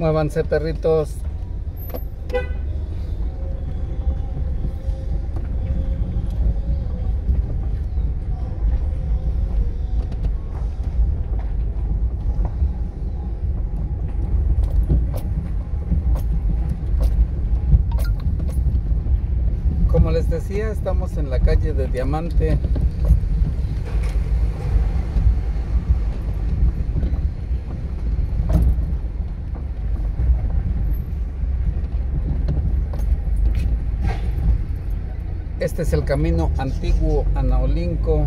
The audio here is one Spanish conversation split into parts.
Muévanse perritos. Como les decía, estamos en la calle de Diamante. Este es el camino antiguo a Naolinco.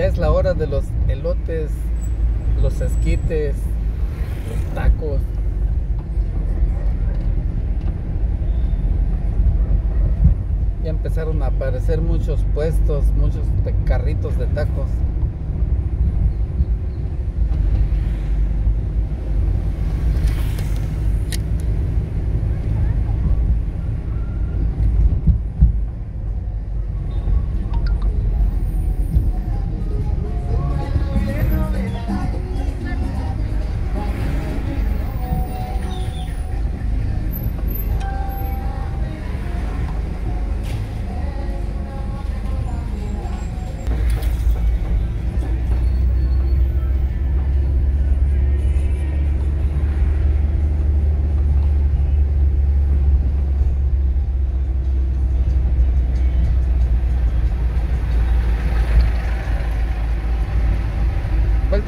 Ya es la hora de los elotes, los esquites, los tacos. Ya empezaron a aparecer muchos puestos, muchos carritos de tacos.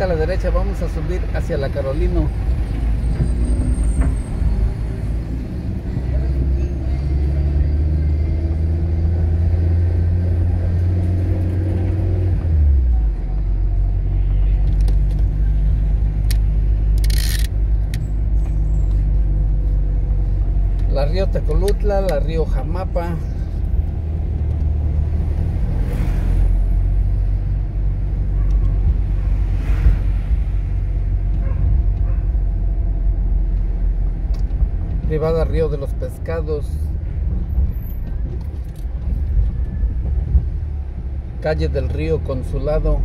A la derecha, vamos a subir hacia la Carolino. La río Tecolutla, la río Jamapa. Privada Río de los Pescados. Calle del Río Consulado.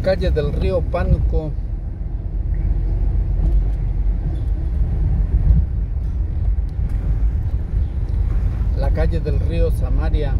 Calle del río Pánuco. La calle del río Samaria.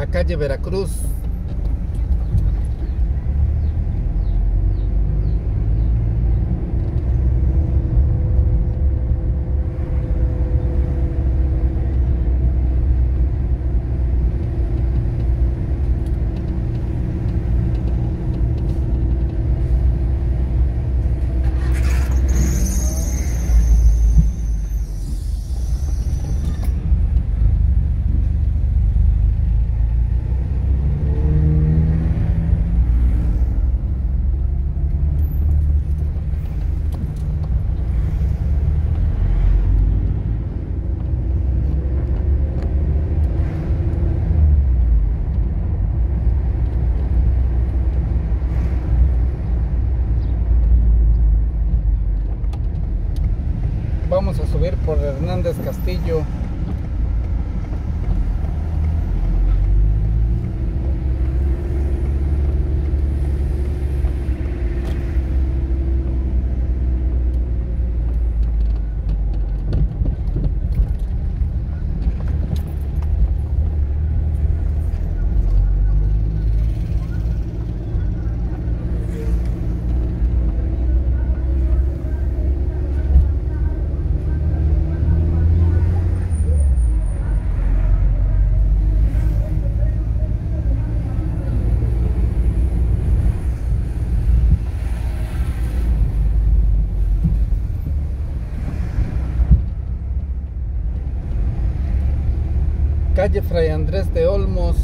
la calle Veracruz. Vamos a subir por Hernández Castillo. Calle Fray Andrés de Olmos.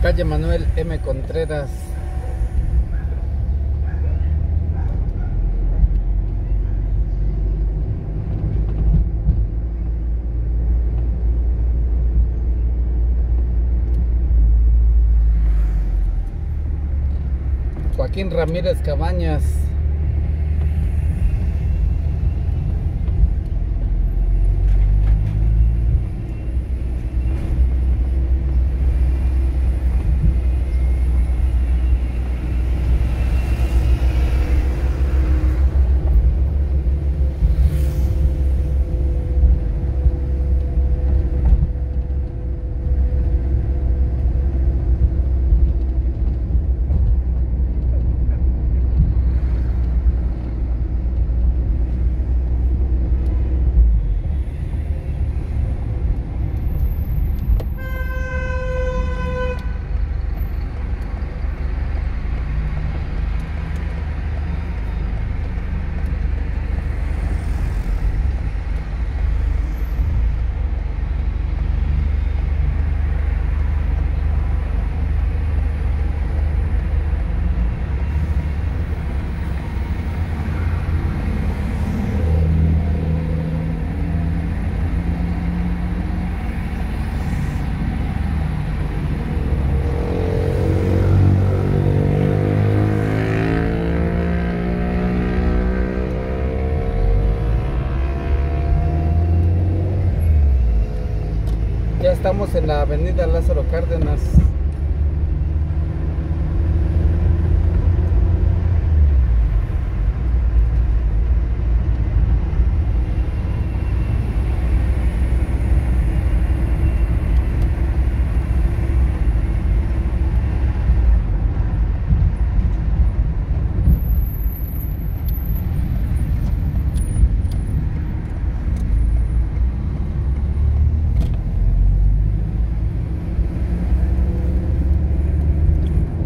Calle Manuel M. Contreras. Joaquín Ramírez Cabañas. En la avenida Lázaro Cárdenas.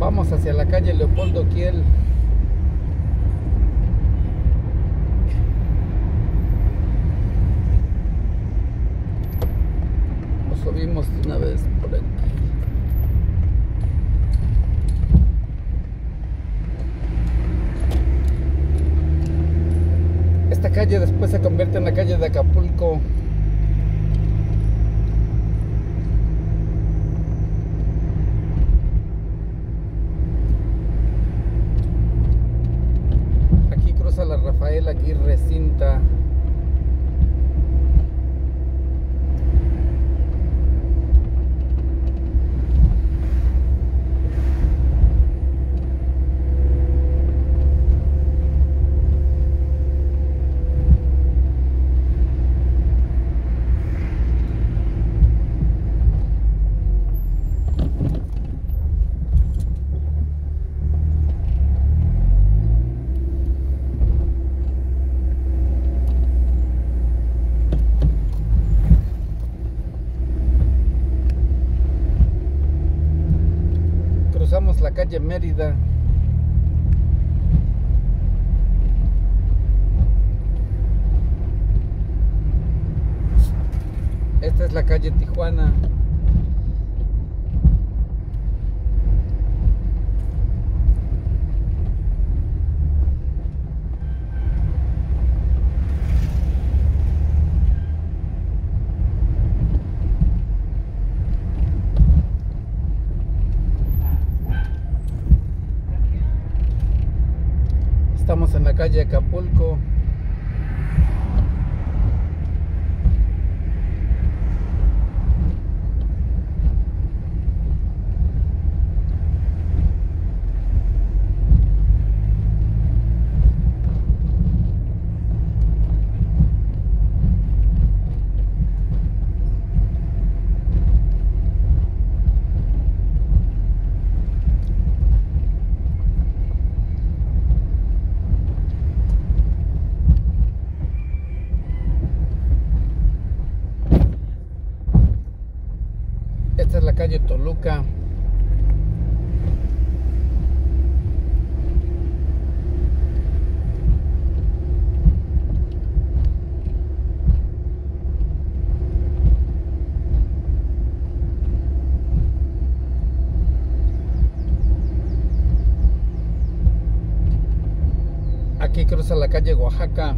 Vamos hacia la calle Leopoldo Kiel. Nos subimos una vez por aquí. Esta calle después se convierte en la calle de Acapulco. Aquí cruza la Rafael Aguirre Cinta. Cruzamos la calle Mérida. Esta es la calle Tijuana. Estamos en la calle Acapulco. Esta es la Toluca. Aquí cruza la calle Oaxaca.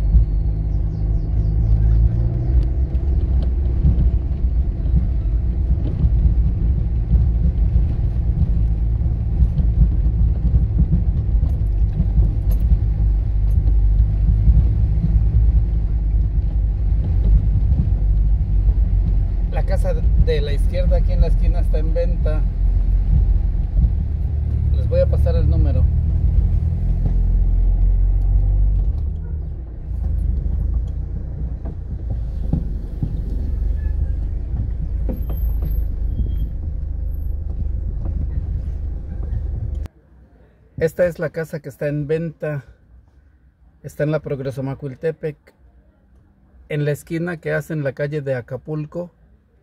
La casa de la izquierda aquí en la esquina está en venta. Les voy a pasar el número. Esta es la casa que está en venta. Está en la Progreso Macuiltepec. En la esquina que hace en la calle de Acapulco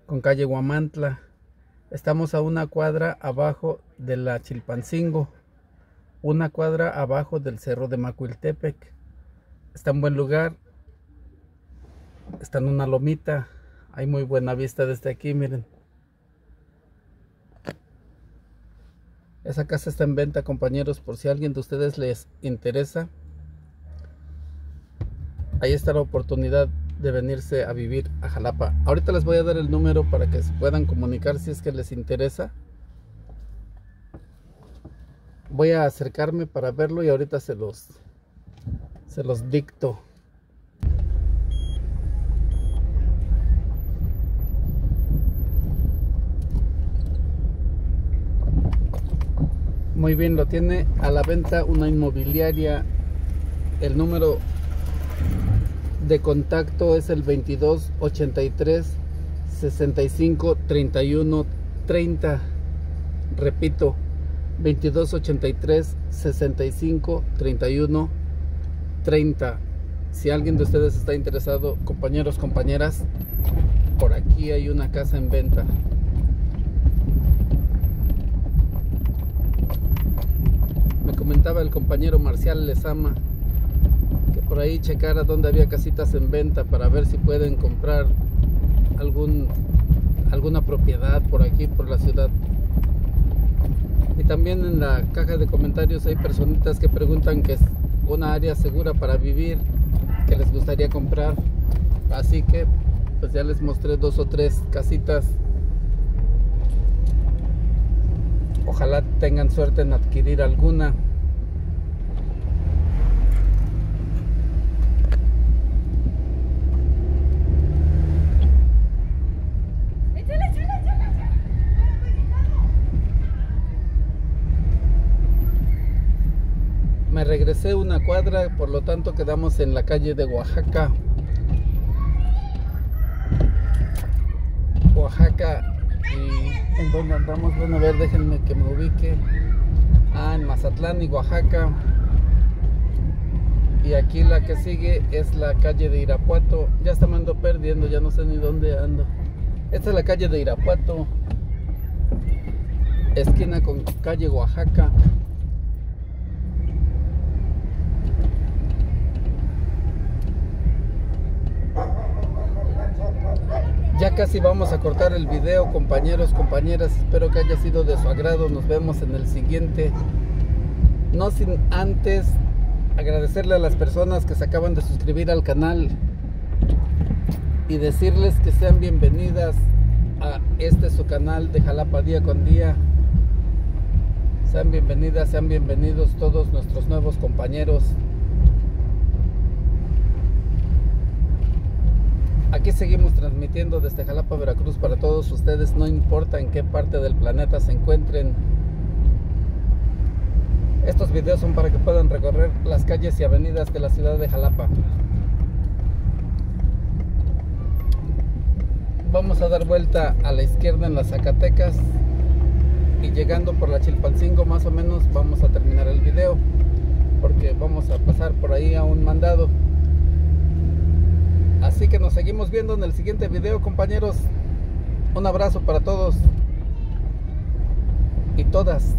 con calle Guamantla. Estamos a una cuadra abajo de la Chilpancingo. Una cuadra abajo del cerro de Macuiltepec. Está en buen lugar. Está en una lomita. Hay muy buena vista desde aquí, miren. Esa casa está en venta, compañeros, por si a alguien de ustedes les interesa. Ahí está la oportunidad de venirse a vivir a Jalapa. Ahorita les voy a dar el número para que se puedan comunicar si es que les interesa. Voy a acercarme para verlo y ahorita se los se los dicto. Muy bien, lo tiene a la venta una inmobiliaria. El número de contacto es el 2283 65 31 30. Repito, 2283 65 31 30. Si alguien de ustedes está interesado, compañeros, compañeras, por aquí hay una casa en venta. Me comentaba el compañero Marcial Lezama que por ahí checara dónde había casitas en venta para ver si pueden comprar algún alguna propiedad por aquí por la ciudad. Y también en la caja de comentarios hay personitas que preguntan que es una área segura para vivir que les gustaría comprar. Así que pues ya les mostré dos o tres casitas ojalá tengan suerte en adquirir alguna me regresé una cuadra, por lo tanto quedamos en la calle de Oaxaca. Oaxaca en donde andamos, bueno a ver déjenme que me ubique. Ah, en Mazatlán y Oaxaca. Y aquí la que sigue es la calle de Irapuato. Ya está me ando perdiendo, ya no sé ni dónde ando. Esta es la calle de Irapuato. Esquina con calle Oaxaca. Casi vamos a cortar el video, compañeros, compañeras. Espero que haya sido de su agrado. Nos vemos en el siguiente. No sin antes agradecerle a las personas que se acaban de suscribir al canal y decirles que sean bienvenidas a este su canal de Jalapa Día con Día. Sean bienvenidas, sean bienvenidos todos nuestros nuevos compañeros. Aquí seguimos transmitiendo desde Jalapa, Veracruz para todos ustedes, no importa en qué parte del planeta se encuentren. Estos videos son para que puedan recorrer las calles y avenidas de la ciudad de Jalapa. Vamos a dar vuelta a la izquierda en las Zacatecas y llegando por la Chilpancingo más o menos vamos a terminar el video porque vamos a pasar por ahí a un mandado. Que nos seguimos viendo en el siguiente video, compañeros. Un abrazo para todos y todas.